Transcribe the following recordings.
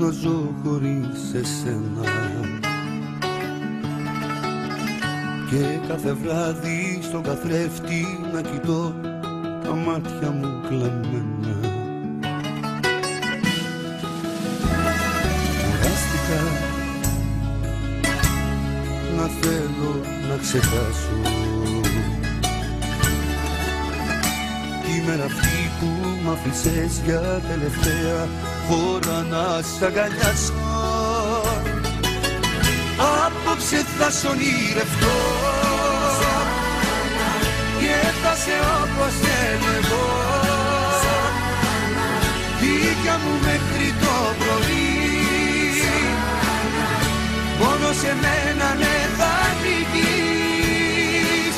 να ζω χωρίς εσένα. Και κάθε βράδυ στον καθρέφτη να κοιτώ τα μάτια μου κλαμμένα. Κουράστηκα να θέλω να ξεχάσω Τη μέρα αυτή που μ' αφήσες για τελευταία φορά να σ' αγκαλιάσω. Απόψε θα σ' ονειρευτώ και θα σε όπως θέλω εγώ Δίκια μου μέχρι το πρωί. Μόνο σε μένα ναι θα νικείς.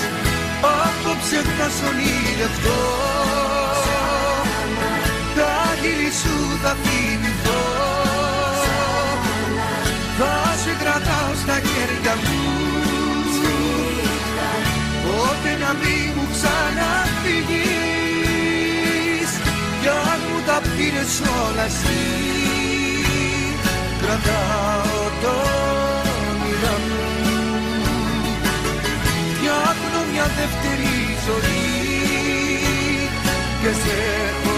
Απόψε θα σ' ονειρευτώ θα θυμηθώ. Θα σε κρατάω στα χέρια μου. Πότε να μην μου ξαναφυγείς. Κι αν μου τα πήρες όλα εσύ Κρατάω το όνειρα μου. Φτιάχνω μια δεύτερη ζωή Και σε έχω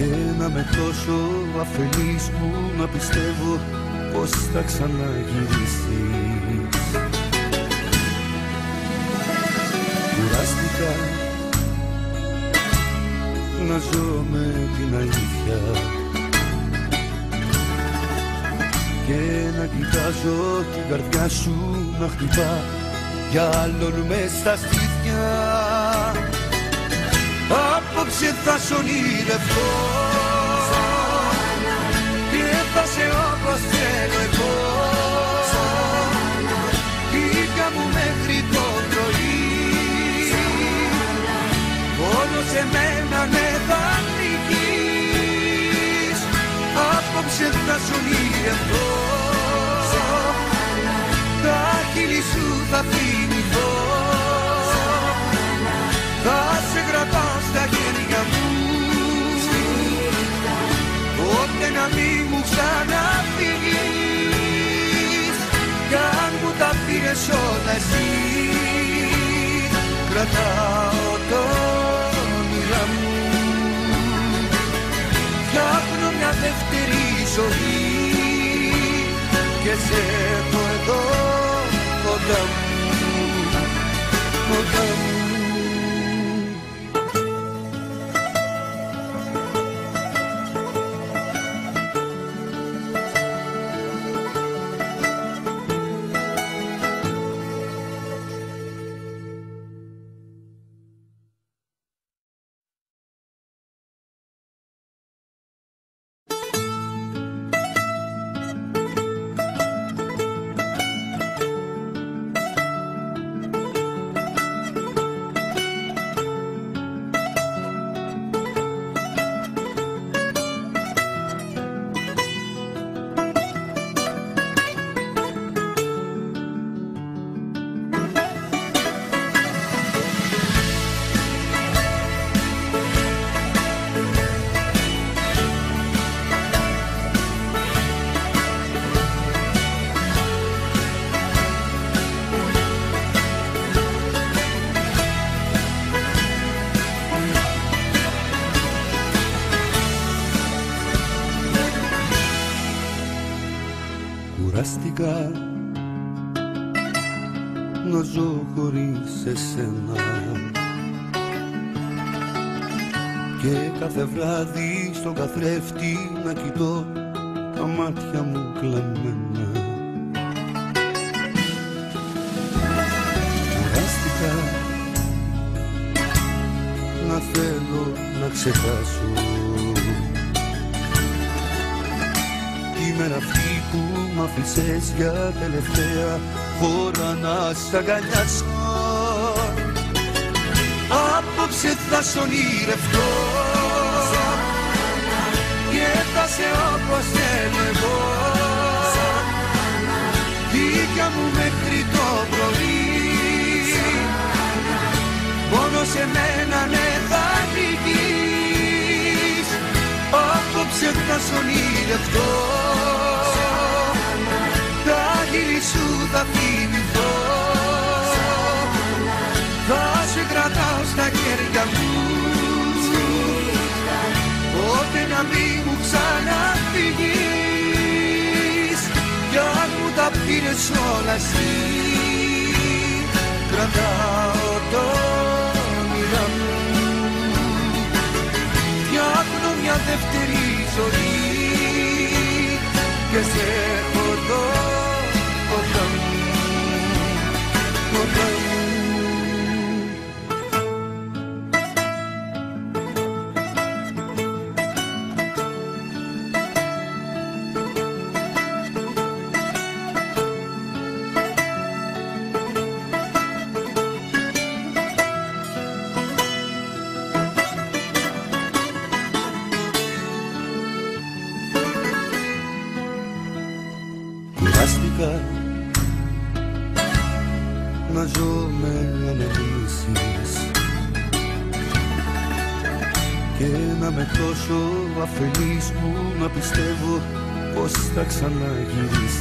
και να με τόσο αφελής που να πιστεύω πως θα ξαναγυρίσεις. Κουράστηκα να ζω με την αλήθεια. Και να κοιτάζω την καρδιά σου να χτυπά για άλλον μες στα στήθια Απόψε θα σ' ονειρευτώ και θα σε όπως θέλω εγώ. Πήγα μου μέχρι το πρωί. Μόνο σε μένα ναι θα νικείς Απόψε θα σ' ονειρευτώ Τα χείλη σου θα θυμηθώ να μην μου ξαναφύγεις Κι αν μου τα πήρες όλα εσύ Κρατάω το όνειρα μου. Φτιάχνω μια δεύτερη ζωή και σε έχω εδώ κοντά μου, κοντά Και κάθε βράδυ στον καθρέφτη να κοιτώ τα μάτια μου κλαμμένα. Κουράστηκα να θέλω να ξεχάσω. Είμαι αυτή που μ' αφήσες για τελευταία φορά να σ' αγκαλιάσω. Απόψε θα σ' ονειρευτώ. Και θα σε όπως θέλω εγώ. Δίκια μου μέχρι το πρωί. Μόνο σε μένα ναι θα νικείς Απόψε θα σ' ονειρευτώ. Τα χείλη σου θα θυμηθώ να μην μου ξαναφυγείς. Κι αν μου τα πήρες όλα εσύ. Κρατάω το όνειρα μου. Φτιάχνω μια δεύτερη ζωή. Και σε έχω εδώ κοντά μου. Κοντά μου τόσο αφελής που να πιστεύω πως θα ξαναγυρίσεις.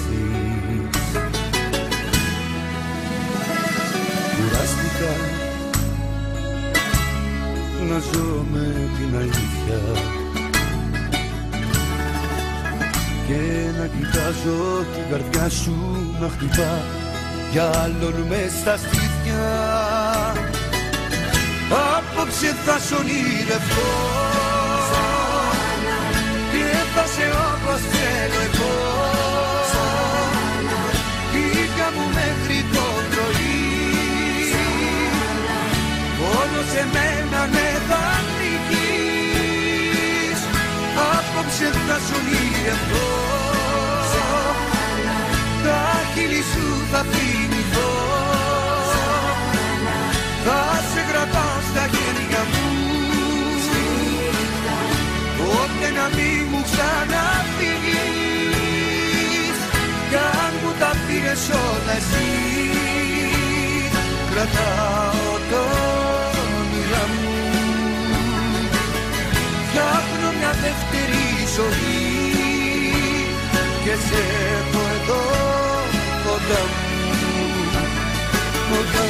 Κουράστηκα να ζω με την αλήθεια. Και να κοιτάζω την καρδιά σου να χτυπά για άλλον μες στα στήθια Απόψε θα σ' ονειρευτώ και θα όσο να ζει Κρατάω το όνειρά μου. Φτιάχνω μια δεύτερη ζωή Και σε έχω εδώ κοντά μου. Κοντά